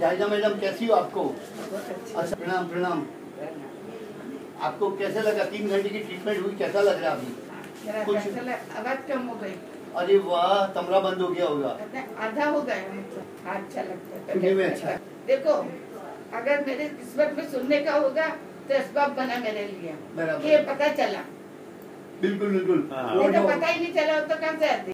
जायजा मैडम कैसी हो आपको? अच्छा प्रणाम प्रणाम। आपको कैसे लगा? तीन घंटे की ट्रीटमेंट हुई कैसा लग रहा अभी? कुछ- आवाज़ कम हो गई। अरे वाह तमरा बंद हो गया होगा। अच्छा, आधा हो गया अच्छा लगता है। में अच्छा। देखो अगर मेरे किस्मत में सुनने का होगा तो इसबाब बना मेरे लिए ये पता चला। बिल्कुल बिल्कुल। हाँ। तो पता ही नहीं चला तो कहाँ से आती?